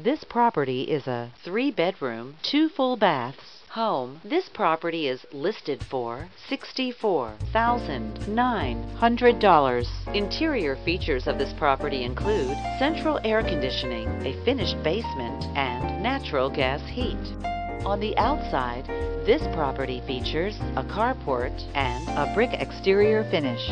This property is a three bedroom, two full baths home. This property is listed for $64,900. Interior features of this property include central air conditioning, a finished basement, and natural gas heat. On the outside, this property features a carport and a brick exterior finish.